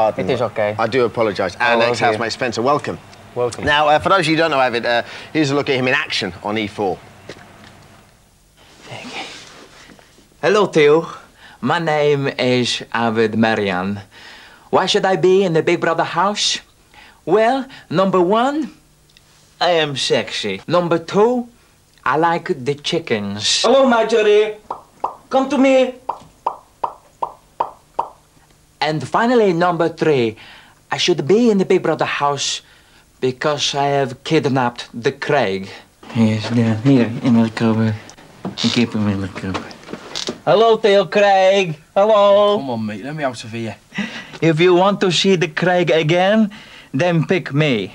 Pardon It me. is okay. I do apologise. Our Oh, next okay. housemate, Spencer, welcome. Welcome. Now, uh, for those of you who don't know Avid, uh, here's a look at him in action on E E4. Hello, Theo. My name is Avid Merrion. Why should I be in the Big Brother house? Well, number one, I am sexy. Number two, I like the chickens. Hello, Marjorie. Come to me. And finally, number three, I should be in the Big Brother house because I have kidnapped the Craig. He's down here in the cupboard. You keep him in the cupboard. Hello, Theo Craig. Hello. Come on, mate, let me out of here. If you want to see the Craig again, then pick me.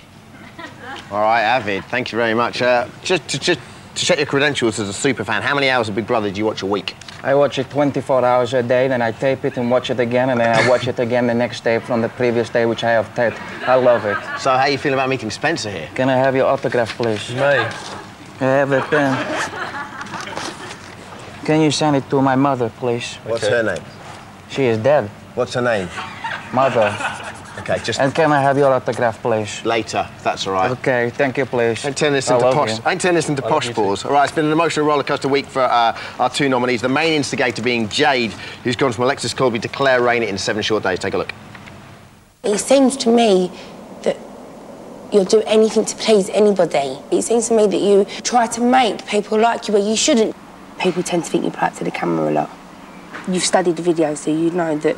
All right, Avid, thank you very much. Uh, just, to, just to check your credentials as a super fan, how many hours of Big Brother do you watch a week? I watch it 24 hours a day, then I tape it and watch it again, and then I watch it again the next day from the previous day, which I have taped. I love it. So, how you feeling about meeting Spencer here? Can I have your autograph, please? Me? I have a pen. Can you send it to my mother, please? What's her name? She is dead. What's her name? Mother. Okay, just And can I have your autograph, please? later, that's all right. Okay, thank you, please. Don't turn this I into love posh. you. Don't turn this into posh balls. All right, it's been an emotional rollercoaster week for uh, our two nominees. The main instigator being Jade, who's gone from Alexis Colby to Claire Rayner in seven short days. Take a look. It seems to me that you'll do anything to please anybody. It seems to me that you try to make people like you where you shouldn't. People tend to think you play up to the camera a lot. You've studied the videos, so you know that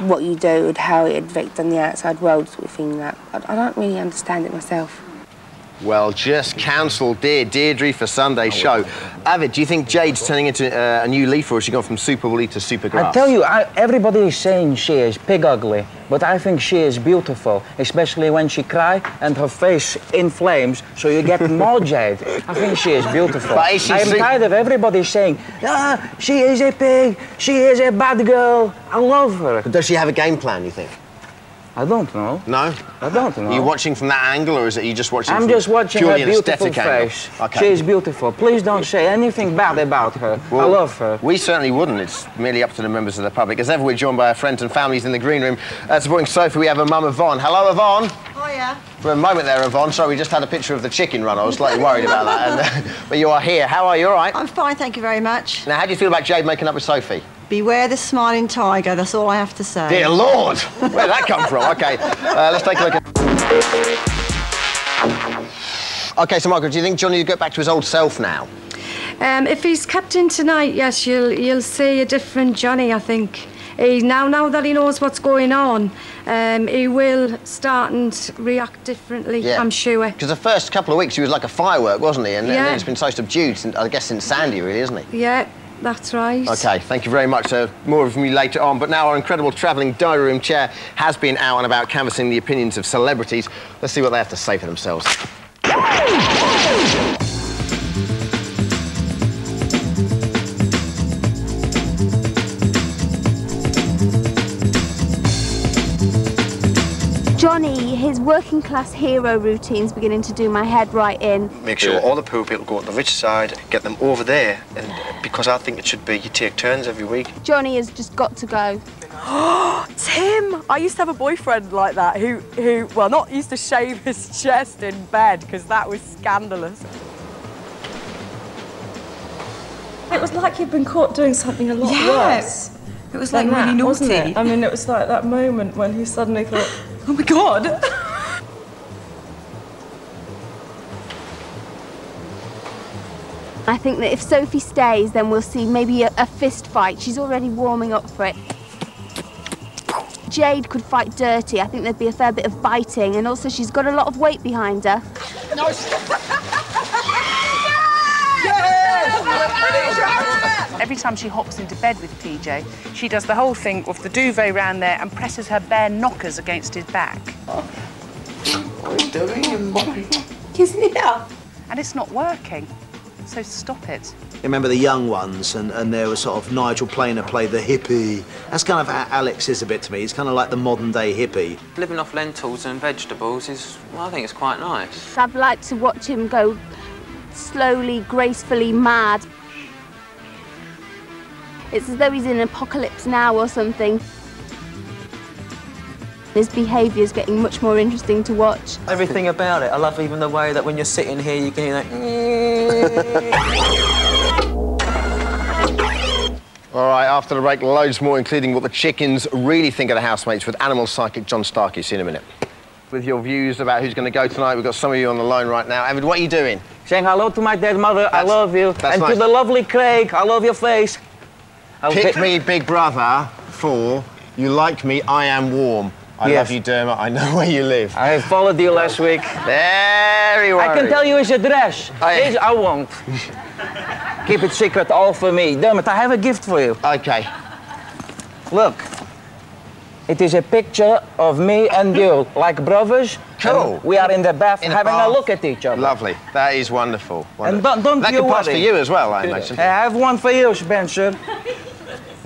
what you do and how it affects on the outside world sort of thing. That I, I don't really understand it myself. Well, just cancel dear Deirdre for Sunday's show. Avid, do you think Jade's turning into uh, a new leaf, or has she gone from super woolly to super grass? I tell you, I, everybody is saying she is pig ugly, but I think she is beautiful, especially when she cries and her face inflames, so you get more jade. I think she is beautiful. But is she I'm tired of everybody saying, ah, she is a pig, she is a bad girl. I love her. Does she have a game plan, you think? I don't know. No? I don't know. Are you watching from that angle, or is it you just watching I'm from just watching her purely an beautiful aesthetic face. Okay. She is beautiful. Please don't say anything bad about her. I love her. We certainly wouldn't. It's merely up to the members of the public. As ever, we're joined by our friends and families in the green room. Uh, supporting Sophie, we have a mum, Yvonne. Hello, Yvonne. Hiya. For a moment there, Yvonne, sorry, we just had a picture of the chicken run. I was slightly worried about that. And, uh, but you are here. How are you? All right? I'm fine, thank you very much. Now, how do you feel about Jade making up with Sophie? Beware the smiling tiger, that's all I have to say. Dear Lord! Where did that come from? Okay, uh, let's take a look at... OK, so Margaret, do you think Johnny will get back to his old self now? Um, if he's kept in tonight, yes, you'll you'll see a different Johnny. I think he now now that he knows what's going on, um, he will start and react differently. I'm sure. Because the first couple of weeks he was like a firework, wasn't he? And, and Yeah. then it's been so subdued, since, I guess, since Sandy, really, isn't he? Yeah, that's right. OK, thank you very much. Uh, more from you later on. But now our incredible travelling diary room chair has been out and about canvassing the opinions of celebrities. Let's see what they have to say for themselves. Johnny, his working class hero routine's beginning to do my head right in. Make sure all the poor people go on the rich side, get them over there, and because I think it should be you take turns every week. Johnny has just got to go. Tim, I used to have a boyfriend like that who, who, well, not used to shave his chest in bed because that was scandalous. It was like he'd been caught doing something a lot Yeah. worse. It was than like really that, naughty. I mean, it was like that moment when he suddenly thought, Oh my God. I think that if Sophie stays, then we'll see maybe a, a fist fight. She's already warming up for it. Jade could fight dirty. I think there'd be a fair bit of biting, and also she's got a lot of weight behind her. Every time she hops into bed with PJ, she does the whole thing with the duvet round there and presses her bare knockers against his back. What are you doing? Isn't it up? And it's not working. So stop it. Remember the young ones, and, and there was sort of Nigel Planer played the hippie. That's kind of how Alex is a bit to me. He's kind of like the modern day hippie. Living off lentils and vegetables is, well, I think it's quite nice. I'd like to watch him go slowly, gracefully mad. It's as though he's in an apocalypse now or something. His behaviour is getting much more interesting to watch. Everything about it. I love even the way that when you're sitting here, you can hear that. All right, after the break, loads more, including what the chickens really think of the housemates with animal psychic John Starkey. See you in a minute. With your views about who's going to go tonight, we've got some of you on the line right now. Evan, what are you doing? Saying hello to my dead mother, I love you. that's And nice. to the lovely Craig, I love your face. I'll Pick me, Big Brother, for You Like Me, I Am Warm. I Yes. love you, Dermot. I know where you live. I followed you last week. Very I can tell you his address. Oh, yeah. His, I won't. Keep it secret, all for me. Dermot, I have a gift for you. Okay. Look. It is a picture of me and you, like brothers. Cool. We are in the bath In having bath. a look at each other. Lovely. That is wonderful. And wonderful. don't, don't that you can pass for you as well, I imagine. I have one for you, Spencer.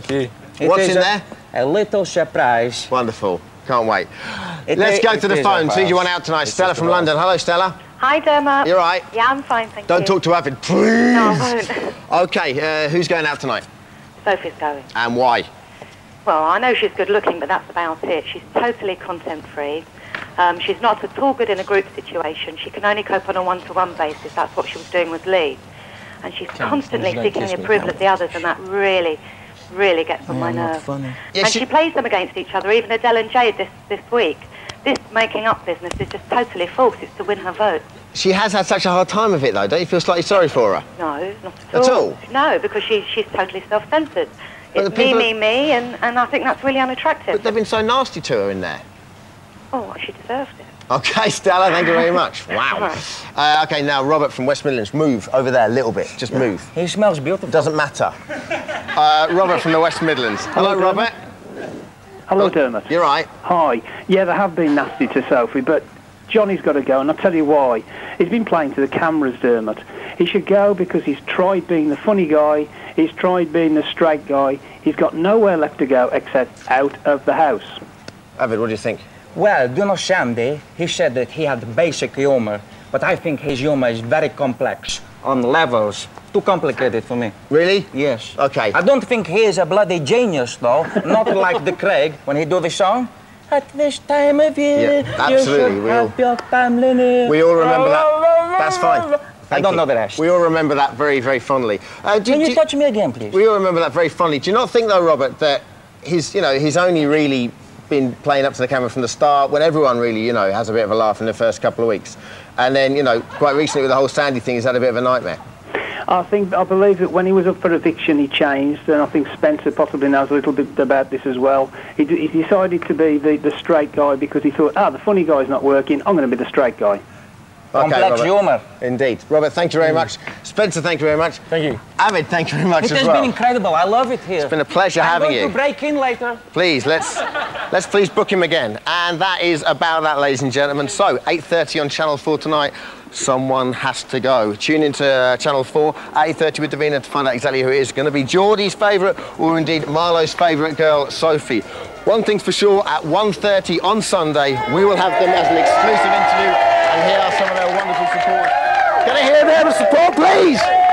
It What's in a- there? A little surprise. Wonderful. Can't wait. It Let's i- go to the phone. a phones. Who's you want vase. out tonight? It's Stella from vase. London. Hello, Stella. Hi, Dermot. You're right. Yeah, I'm fine, thank you. Don't talk to Avid, please. No, I won't. Okay, uh, who's going out tonight? Sophie's going. And why? Well, I know she's good looking, but that's about it. She's totally content free. Um, she's not at all good in a group situation. She can only cope on a one-to-one basis. That's what she was doing with Lee. And she's constantly would you seeking the approval of the others, and that really, really gets on my not nerves. funny. Yeah, and she- she... plays them against each other, even Adele and Jade this, this week. This making up business is just totally false. It's to win her vote. She has had such a hard time of it, though. Don't you feel slightly sorry for her? No, not at At all. all? No, because she, she's totally self-centered. It's the me, me, me, and, and I think that's really unattractive. But they've been so nasty to her in there. Oh, she deserved it. Okay, Stella, thank you very much. Wow. Uh, okay, now, Robert from West Midlands, move over there a little bit. Just move. He smells beautiful. Doesn't matter. Uh, Robert from the West Midlands. Hello, Hello, Robert. Hello, Dermot. You're right. Hi. Yeah, they have been nasty to Sophie, but Johnny's got to go, and I'll tell you why. He's been playing to the cameras, Dermot. He should go because he's tried being the funny guy, he's tried being the straight guy. He's got nowhere left to go except out of the house. Avid, what do you think? Well, do not Shandy, he said that he had basic humor, but I think his humor is very complex on levels. Too complicated for me. Really? Yes. Okay. I don't think he is a bloody genius, though. Not like the Craig when he do the song. At this time of year, Yeah, absolutely, we all- your family. We all remember that. That's fine. I Thank don't you. know the rest. We all remember that very, very fondly. Uh, do, Can you do- touch me again, please? We all remember that very fondly. Do you not think, though, Robert, that he's, you know, he's only really been playing up to the camera from the start when everyone really, you know, has a bit of a laugh in the first couple of weeks. And then, you know, quite recently with the whole Sandy thing, he's had a bit of a nightmare. I think, I believe that when he was up for eviction, he changed, and I think Spencer possibly knows a little bit about this as well. He, he decided to be the, the straight guy because he thought, ah, the funny guy's not working, I'm going to be the straight guy. Complex Robert. humor. Indeed. Robert, thank you very much. Spencer, thank you very much. Thank you. Avid, thank you very much It as has been incredible. I love it here. It's been a pleasure I'm having going you. to break in later. Please, let's let's please book him again. And that is about that, ladies and gentlemen. So, 8.30 on Channel 4 tonight. Someone has to go. Tune into uh, Channel 4 at 8.30 with Davina to find out exactly who it is. Going to be Geordie's favourite or indeed Marlo's favourite girl, Sophie. One thing's for sure, at 1.30 on Sunday, we will have them as an exclusive interview. Hear their support, please?